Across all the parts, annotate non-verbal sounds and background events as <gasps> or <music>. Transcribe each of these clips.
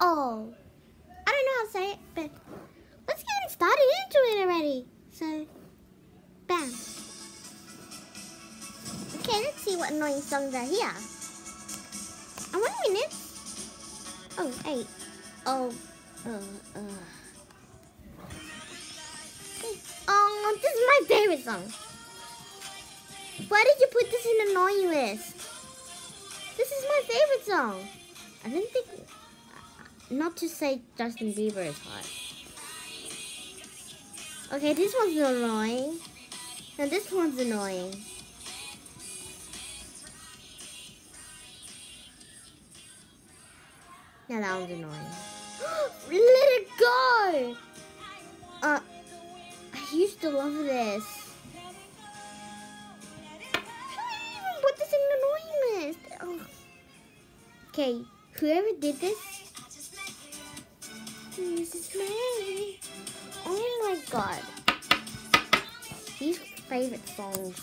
Oh. I don't know how to say it, but let's get started into it already. So, bam. Okay, let's see what annoying songs are here. And one minute. Oh, eight. Oh, uh, uh. Oh, this is my favorite song. Why did you put this in the annoying list? This is my favorite song. I didn't think, not to say Justin Bieber is hot. Okay, this one's annoying. And this one's annoying. Yeah, that one's annoying. <gasps> Let it go! Uh, I used to love this. How did you even put this in the annoying list? Okay, whoever did this. Is Mary. Oh my god. These favorite songs.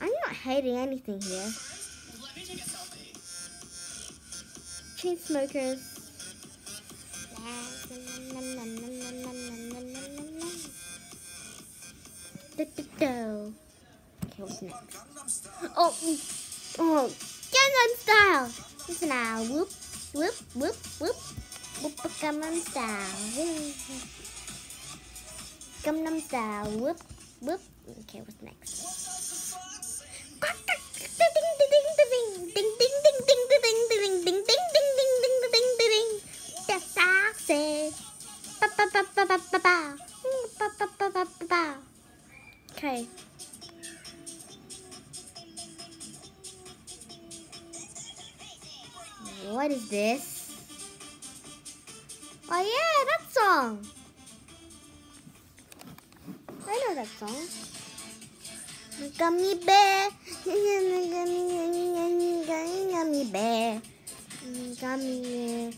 I'm not hating anything here. Chainsmokers. Okay, what's next? Oh, oh, Gangnam Style thế nào whoop whoop whoop whoop whoop cam năm xào cam năm xào whoop whoop okay what's next That's toxic. Ba ba ba ba ba ba ba. Is this? Oh yeah, that song. I know that song. Gummy bear, gummy, gummy, gummy, gummy bear, gummy bear,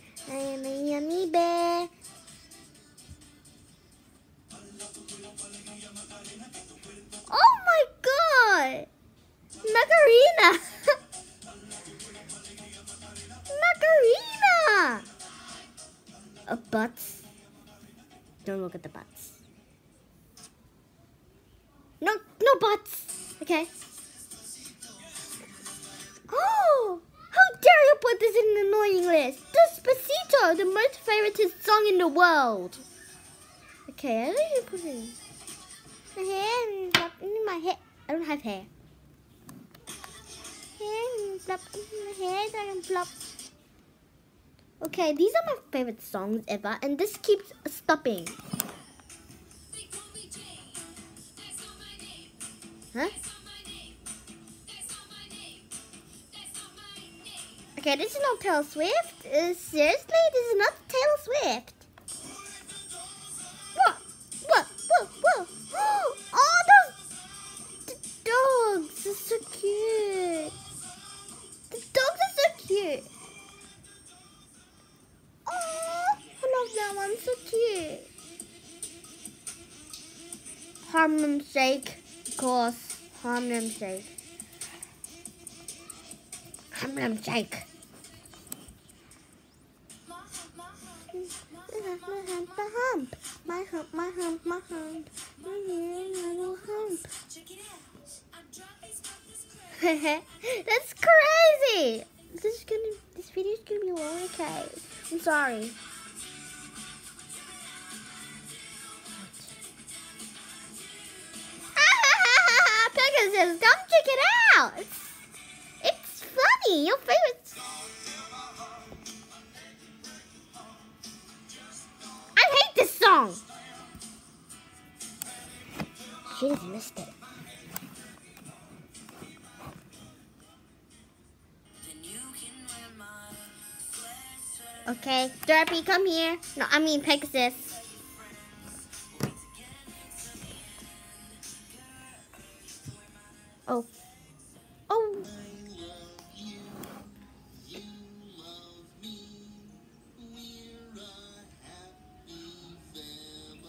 A butts. Don't look at the butts. No, no butts. Okay. Oh! How dare you put this in an annoying list? Despacito, the most favorite song in the world. Okay, I don't put it in. My hair in my hair. I don't have hair. Hair and flop in my hair. Okay, these are my favorite songs ever, and this keeps stopping. Huh? Okay, this is not Taylor Swift. Uh, seriously, this is not Taylor Swift. Shake, of course. Harlem Shake. Harlem Shake. My hump, my hump, my hump, my hump, my hump, my little hump. That's crazy. This is gonna, this video is gonna be long. Okay, I'm sorry. Pegasus, come check it out. It's, it's funny. Your favorite. I hate this song. She just missed it. Okay, Derpy, come here. No, I mean Pegasus.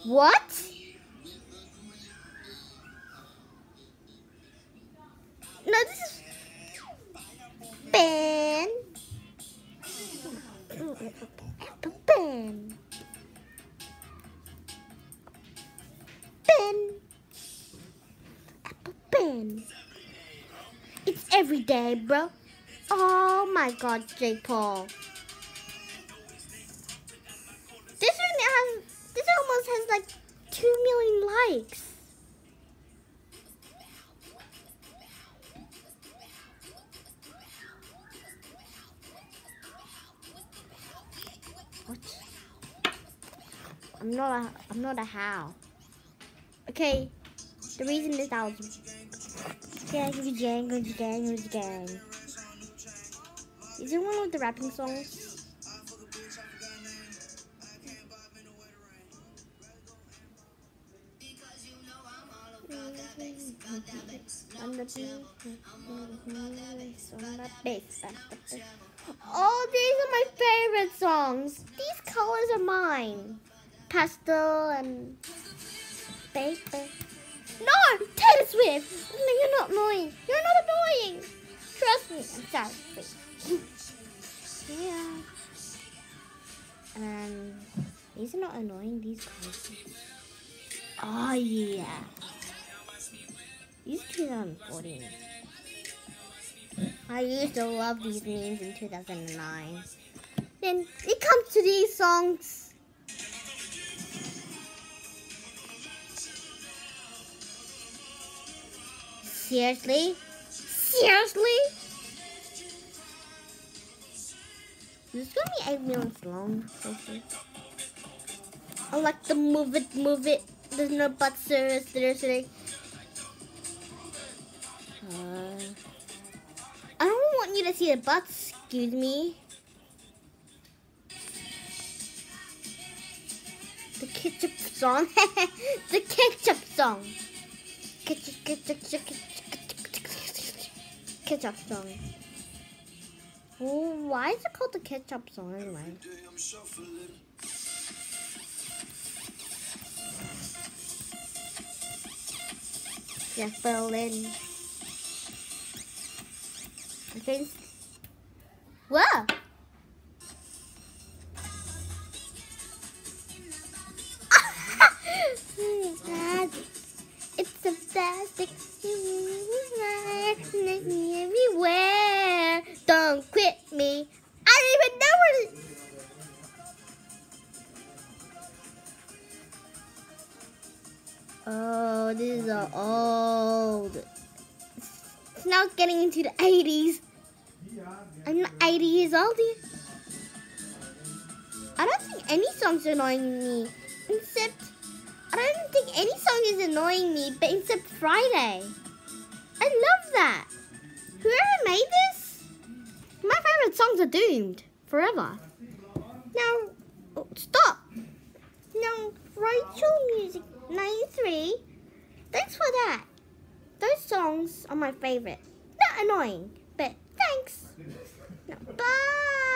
What? No, this is pen. Ben. Ben. Apple Ben. It's every day, bro. Oh my god, J. Paul. Likes. What? I'm not a, I'm not a how. Okay, the reason is I was gang, gang, gang, gang. Is it one of the rapping songs? Oh, these are my favorite songs. These colors are mine. Pastel and paper. No, Taylor Swift. No, you're not annoying. You're not annoying. Trust me. I'm sorry. <laughs> yeah. Um, these are not annoying. These colors. Oh yeah. These 2014. I used to love these memes in 2009. Then it comes to these songs. Seriously? Seriously? This is gonna be eight minutes long. I like the move it, move it. There's no but serious, seriously. To see the butts, excuse me. The ketchup song. <laughs> the ketchup song. Ketchup, ketchup, ketchup, ketchup song. Why is it called the ketchup song anyway? Jeff Okay. Whoa! <laughs> it's a plastic everywhere. Getting into the 80s. I'm not 80 years old. I don't think any song's annoying me. Except, I don't think any song is annoying me, but except Friday. I love that. Whoever made this, my favorite songs are doomed forever. Now, oh, stop. Now, Rachel Music 93, thanks for that. Those songs are my favorite. Not annoying, but thanks. <laughs> Now, bye.